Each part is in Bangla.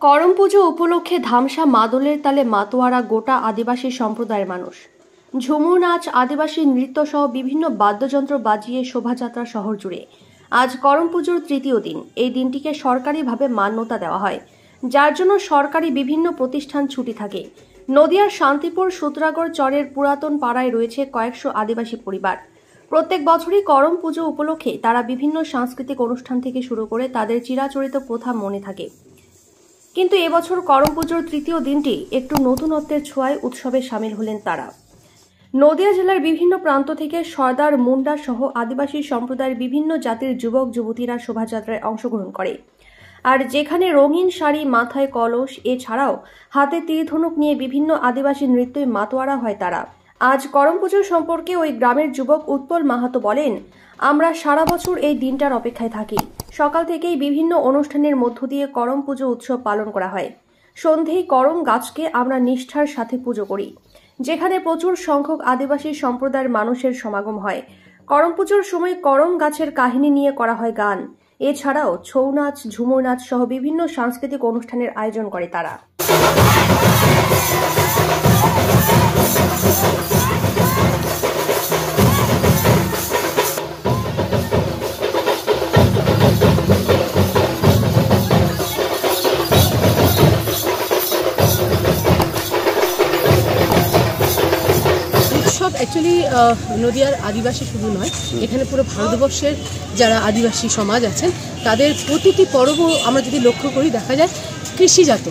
করম পুজো উপলক্ষে ধামসা মাদলের তালে মাতোয়ারা গোটা আদিবাসী সম্প্রদায়ের মানুষ। ঝুমু নাচ, আদিবাসী নৃত্য সহ বিভিন্ন বাদ্যযন্ত্র বাজিয়ে শোভাযাত্রা শহর জুড়ে। আজ করম পুজোর তৃতীয় দিন। এই দিনটিকে সরকারিভাবে মান্যতা দেওয়া হয়। যার জন্য সরকারি বিভিন্ন প্রতিষ্ঠান ছুটি থাকে। নদিয়ার শান্তিপুর সূত্রাগড় চরের পুরাতন পাড়ায় রয়েছে কয়েকশো আদিবাসী পরিবার। প্রত্যেক বছরই করম পুজো উপলক্ষে তারা বিভিন্ন সাংস্কৃতিক অনুষ্ঠান থেকে শুরু করে তাদের চিরাচরিত প্রথা মনে থাকে। কিন্তু এবছর করম পুজোর তৃতীয় দিনটি একটু নতুনত্বের ছোঁয়ায় উৎসবে সামিল হলেন তারা। নদিয়া জেলার বিভিন্ন প্রান্ত থেকে সর্দার মুন্ডা সহ আদিবাসী সম্প্রদায়ের বিভিন্ন জাতির যুবক, যুবতীরা শোভাযাত্রায় অংশগ্রহণ করে। আর যেখানে রঙিন শাড়ি, মাথায় কলস, এছাড়াও হাতে তীরধনুক নিয়ে বিভিন্ন আদিবাসী নৃত্যে মাতোয়ারা হয় তারা। আজ করম পুজো সম্পর্কে ওই গ্রামের যুবক উৎপল মাহাতো বলেন, আমরা সারা বছর এই দিনটার অপেক্ষায় থাকি। সকাল থেকেই বিভিন্ন অনুষ্ঠানের মধ্য দিয়ে করম পুজো উৎসব পালন করা হয়। সন্ধেয় করম গাছকে আমরা নিষ্ঠার সাথে পুজো করি, যেখানে প্রচুর সংখ্যক আদিবাসী সম্প্রদায়ের মানুষের সমাগম হয়। করম পুজোর সময় করম গাছের কাহিনী নিয়ে করা হয় গান। এছাড়াও ছৌ নাচ, ঝুমুর নাচ সহ বিভিন্ন সাংস্কৃতিক অনুষ্ঠানের আয়োজন করে তারা। উৎসব অ্যাকচুয়ালি নদিয়ার আদিবাসী শুধু নয় এখানে পুরো ভারতবর্ষের যারা আদিবাসী সমাজ আছেন তাদের প্রতিটি পর্ব আমরা যদি লক্ষ্য করি দেখা যায় কৃষিজাত।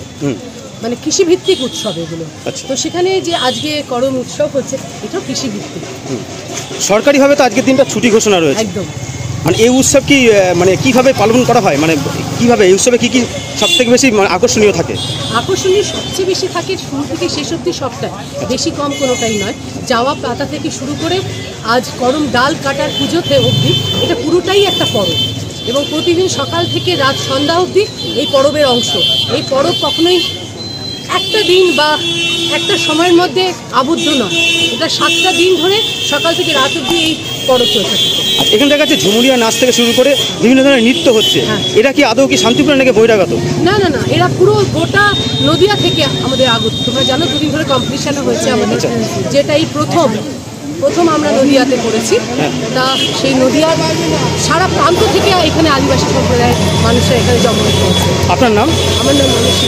মানে কৃষিভিত্তিক উৎসব এগুলো। আচ্ছা। তো সেখানে যে আজকে করম উৎসব হচ্ছে এটাও কৃষিভিত্তিক। সরকারিভাবে তো আজকের দিনটা ছুটি ঘোষণা রয়েছে। একদম। মানে এই উৎসব কি মানে কীভাবে পালন করা হয়? মানে কীভাবে এই উৎসবে কি কি সব থেকে বেশি মানে আকর্ষণীয় থাকে? আকর্ষণীয় সবচেয়ে বেশি থাকে শুরু থেকে শেষ অব্দি সবটাই। বেশি কম কোনোটাই নয়। যাওয়া পাতা থেকে শুরু করে আজ করম ডাল কাটার পুজোতে অবধি এটা পুরোটাই একটা পরব। এবং প্রতিদিন সকাল থেকে রাত সন্ধ্যা অবধি এই পরবের অংশ। এই পরব কখনোই একটা দিন বা একটা সময়ের মধ্যে আবদ্ধ নয়। এটা সাতটা দিন ধরে সকাল থেকে রাত অবধি এই পরব চলতে থাকে। আর এখানে দেখা যাচ্ছে ঝুমুরিয়া নাচ থেকে শুরু করে বিভিন্ন ধরনের নৃত্য হচ্ছে। হ্যাঁ। এটা কি আদৌ কি শান্তিপুর নাকি বহিরাগত? না না না এরা পুরো গোটা নদিয়া থেকে আমাদের আগত। তোমরা জানো দুদিন ধরে কম্পিটিশনও হয়েছে আমাদের। আচ্ছা। যেটা এই প্রথম প্রথম আমরা নদিয়াতে করেছি। তা সেই নদিয়ার সারা প্রান্ত থেকে এখানে আদিবাসী সম্প্রদায়ের মানুষরা এখানে জন্মগ্রহণ করেছে। আপনার নাম? আমার নাম মনীষী।